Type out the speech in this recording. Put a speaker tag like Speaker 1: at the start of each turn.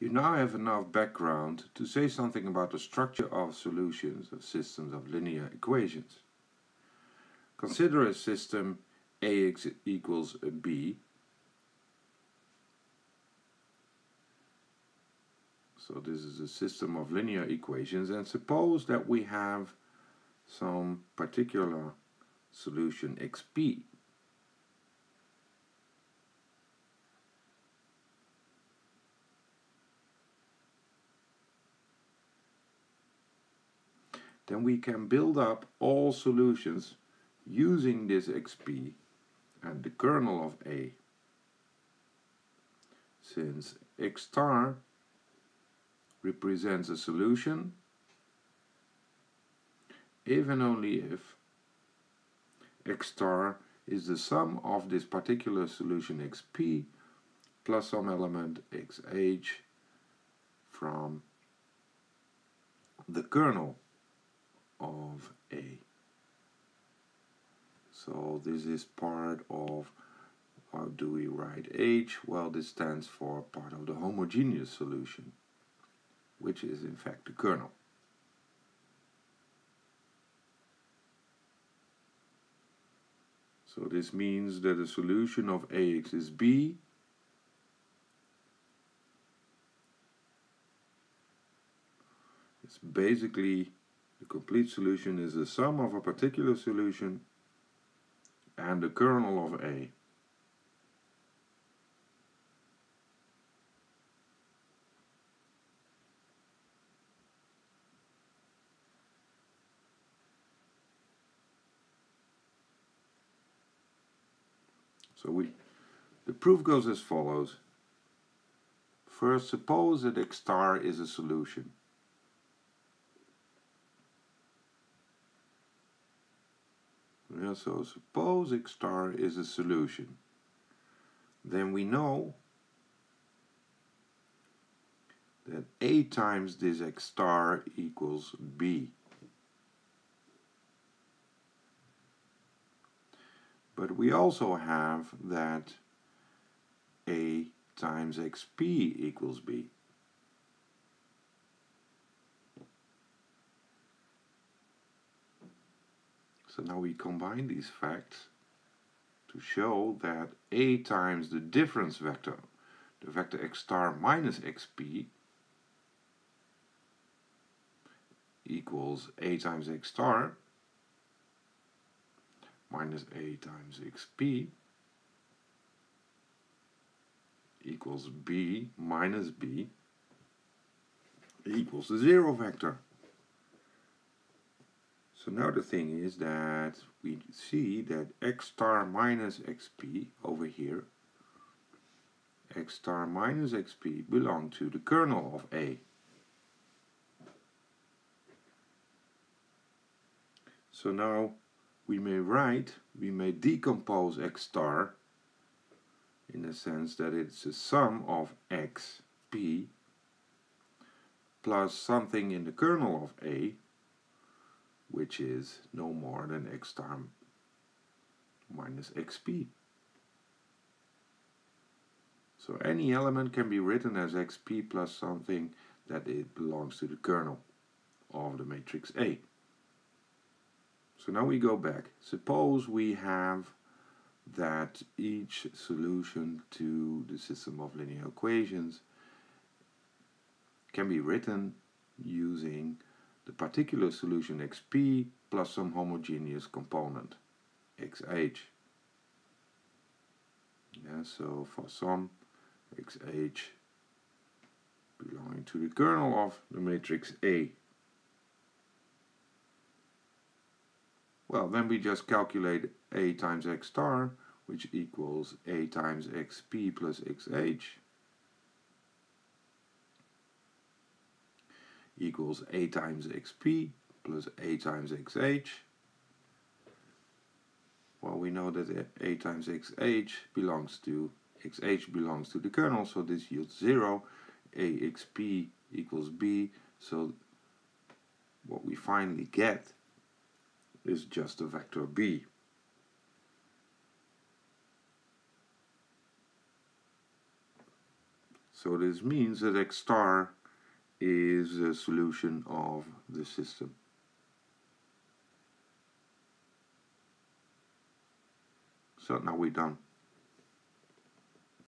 Speaker 1: You now have enough background to say something about the structure of solutions of systems of linear equations. Consider a system ax equals b. So this is a system of linear equations and suppose that we have some particular solution xp then we can build up all solutions using this xp and the kernel of A. Since x star represents a solution if and only if x star is the sum of this particular solution xp plus some element xh from the kernel of A. So this is part of, how do we write H? Well, this stands for part of the homogeneous solution, which is in fact the kernel. So this means that the solution of AX is B It's basically the complete solution is the sum of a particular solution and the kernel of A. So we, the proof goes as follows. First, suppose that x star is a solution. Yeah, so suppose x star is a solution. Then we know that a times this x star equals b. But we also have that a times xp equals b. So now we combine these facts to show that a times the difference vector, the vector x star minus xp, equals a times x star minus a times xp equals b minus b equals the zero vector. So now the thing is that we see that x star minus xp over here, x star minus xp belong to the kernel of A. So now we may write, we may decompose x star in the sense that it's a sum of x, p, plus something in the kernel of A, which is no more than x star minus xp. So any element can be written as xp plus something that it belongs to the kernel of the matrix A. So now we go back. Suppose we have that each solution to the system of linear equations can be written using the particular solution xp plus some homogeneous component xh. Yeah, so for some xh belonging to the kernel of the matrix A. Well, then we just calculate A times x star, which equals A times xp plus xh. Equals a times xp plus a times xh. Well, we know that a times xh belongs to xh belongs to the kernel, so this yields 0. axp equals b, so what we finally get is just a vector b. So this means that X star is a solution of the system. So now we're done.